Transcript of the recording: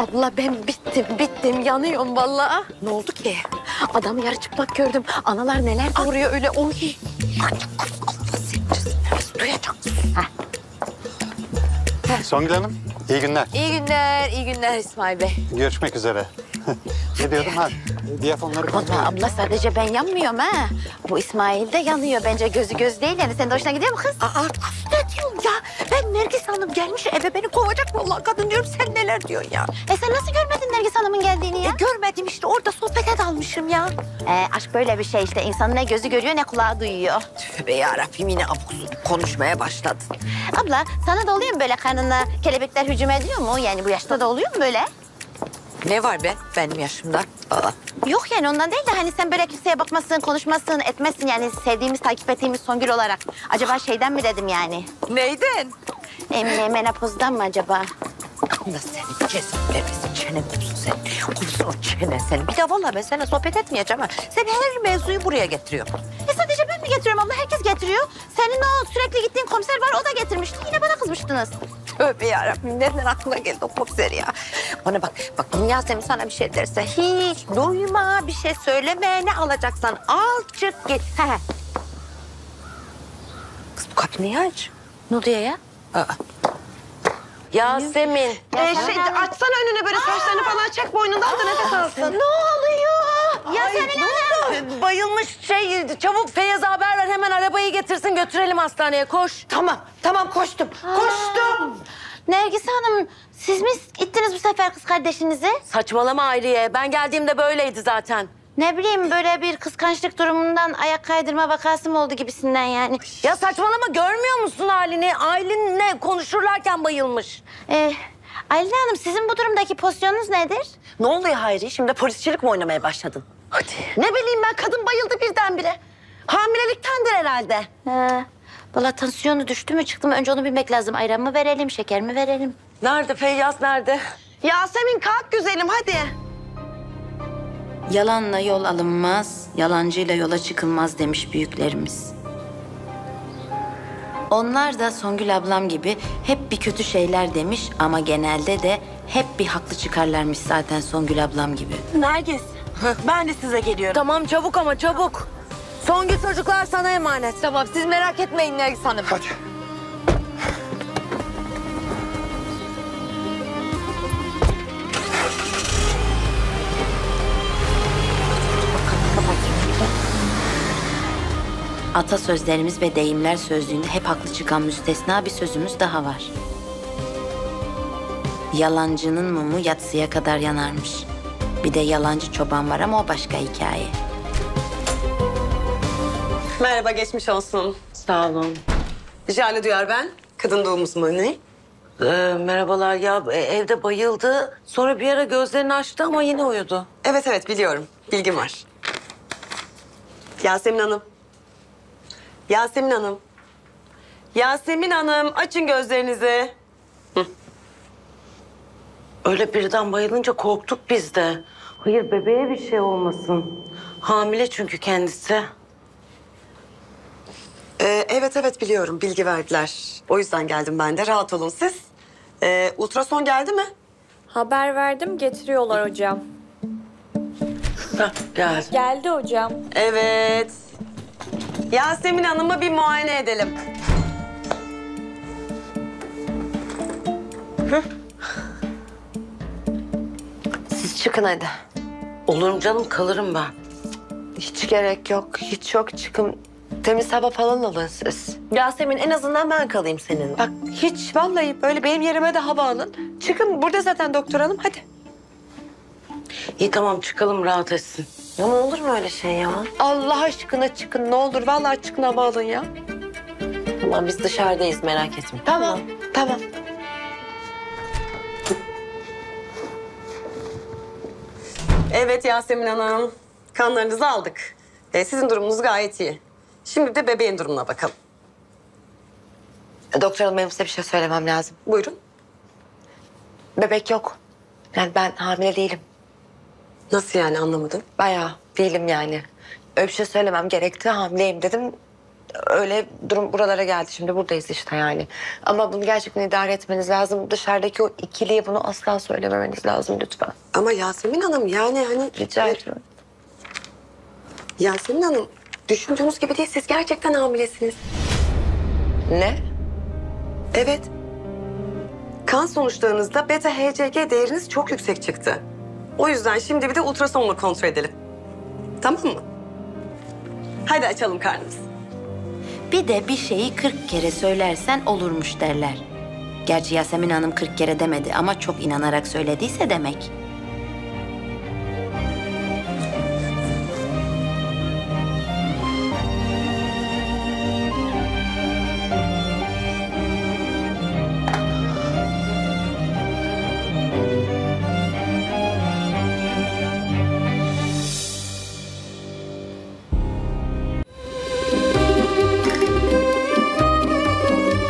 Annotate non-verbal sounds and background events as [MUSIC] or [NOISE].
Abla ben bittim bittim yanıyorum vallahi. Ne oldu ki? Adamı yarı çıplak gördüm. Analar neler doğuruyor öyle. Oy. Songül Hanım, iyi günler. İyi günler, iyi günler İsmail Bey. Görüşmek üzere. [LAUGHS] ne diyordum ha? Diyafonları edin. abla sadece ben yanmıyorum ha. Bu İsmail de yanıyor. Bence gözü göz değil yani. Senin de hoşuna gidiyor mu kız? Aa, Nergis Hanım gelmiş eve beni kovacak vallahi kadın diyorum sen neler diyorsun ya? E sen nasıl görmedin Nergis Hanım'ın geldiğini ya? E, görmedim işte orada sohbete dalmışım ya. E, aşk böyle bir şey işte. İnsanın ne gözü görüyor ne kulağı duyuyor. Tövbe yarabbim yine abuk konuşmaya başladın. Abla sana da oluyor mu böyle karnına kelebekler hücum ediyor mu? Yani bu yaşta da oluyor mu böyle? Ne var be benim yaşımda? Aa, Yok yani ondan değil de hani sen böyle kimseye bakmasın, konuşmasın, etmezsin yani sevdiğimiz, takip ettiğimiz Songül olarak. Acaba şeyden mi dedim yani? neyden? Emine menopozdan mı acaba? Allah seni cezaevlemesin. Çenen kopsun sen. Kopsun o çenen senin. Bir de vallahi ben seninle sohbet etmeyeceğim ha. Sen her mevzuyu buraya getiriyorsun. E sadece ben mi getiriyorum abla? Herkes getiriyor. Senin o sürekli gittiğin komiser var o da getirmişti. Yine bana kızmıştınız. Tövbe yarabbim nereden aklına geldi o komiser ya? Bana bak, bak Yasemin sana bir şey derse hiç duyma, bir şey söyleme. Ne alacaksan al çık git. He he. Kız bu kapıyı niye aç? Ne oluyor ya? Yasemin. Ee, şey, açsana önüne böyle saçlarını falan çek boynundan da nefes alsın. Ne oluyor? Yasemin Hanım. Bayılmış şey. Çabuk Feyyaz'a haber ver. Hemen arabayı getirsin götürelim hastaneye. Koş. Tamam, tamam koştum. Koştum. Nergis Hanım siz mi ittiniz bu sefer kız kardeşinizi? Saçmalama Ayriye. Ben geldiğimde böyleydi zaten. Ne bileyim böyle bir kıskançlık durumundan ayak kaydırma vakası mı oldu gibisinden yani. Ya saçmalama görmüyor musun halini? Aylin'le konuşurlarken bayılmış. Ee, Aylin Hanım sizin bu durumdaki pozisyonunuz nedir? Ne oluyor Hayri? Şimdi polisçilik mi oynamaya başladın? Hadi. Ne bileyim ben kadın bayıldı birdenbire. Hamileliktendir herhalde. He. Valla tansiyonu düştü mü çıktı mı önce onu bilmek lazım. Ayran mı verelim, şeker mi verelim? Nerede Feyyaz nerede? Yasemin kalk güzelim hadi. Yalanla yol alınmaz, yalancıyla yola çıkılmaz demiş büyüklerimiz. Onlar da Songül ablam gibi hep bir kötü şeyler demiş ama genelde de hep bir haklı çıkarlarmış zaten Songül ablam gibi. Nergis, ben de size geliyorum. Tamam çabuk ama çabuk. Songül çocuklar sana emanet. Tamam siz merak etmeyin Nergis Hanım. Hadi. Atasözlerimiz ve deyimler sözlüğünde hep haklı çıkan müstesna bir sözümüz daha var. Yalancının mumu yatsıya kadar yanarmış. Bir de yalancı çoban var ama o başka hikaye. Merhaba, geçmiş olsun. Sağ olun. Jale Duyar ben. Kadın doğum uzmanı. Ee, merhabalar ya e, evde bayıldı. Sonra bir ara gözlerini açtı ama yine uyudu. Evet evet biliyorum. Bilgim var. Yasemin Hanım. Yasemin Hanım. Yasemin Hanım açın gözlerinizi. Öyle birden bayılınca korktuk biz de. Hayır bebeğe bir şey olmasın. Hamile çünkü kendisi. Ee, evet evet biliyorum. Bilgi verdiler. O yüzden geldim ben de. Rahat olun siz. Ee, ultrason geldi mi? Haber verdim getiriyorlar hocam. Hah, gel. Geldi hocam. Evet. Yasemin Hanım'ı bir muayene edelim. Siz çıkın hadi. Olurum canım kalırım ben. Hiç gerek yok, hiç yok. Çıkın. Temiz hava falan alın siz. Yasemin en azından ben kalayım seninle. Bak hiç vallahi böyle benim yerime de hava alın. Çıkın burada zaten doktor hanım hadi. İyi tamam çıkalım rahat etsin. Ya ne olur mu öyle şey ya? Allah aşkına çıkın ne olur. Vallahi çıkın hava alın ya. Tamam biz dışarıdayız merak etme. Tamam, tamam. Evet Yasemin Hanım. Kanlarınızı aldık. Ee, sizin durumunuz gayet iyi. Şimdi de bebeğin durumuna bakalım. Doktor hanım benim size bir şey söylemem lazım. Buyurun. Bebek yok. Yani ben hamile değilim. Nasıl yani anlamadım. Bayağı değilim yani. Öyle bir şey söylemem gerekti. Hamileyim dedim. öyle durum buralara geldi. Şimdi buradayız işte yani. Ama bunu gerçekten idare etmeniz lazım. Dışarıdaki o ikiliye bunu asla söylememeniz lazım lütfen. Ama Yasemin Hanım yani hani... Rica ediyorum. Yasemin Hanım düşündüğünüz gibi değil siz gerçekten hamilesiniz. Ne? Evet. Kan sonuçlarınızda beta HCG değeriniz çok yüksek çıktı. O yüzden şimdi bir de ultrasonla kontrol edelim. Tamam mı? Hadi açalım karnınızı. Bir de bir şeyi 40 kere söylersen olurmuş derler. Gerçi Yasemin Hanım 40 kere demedi ama çok inanarak söylediyse demek.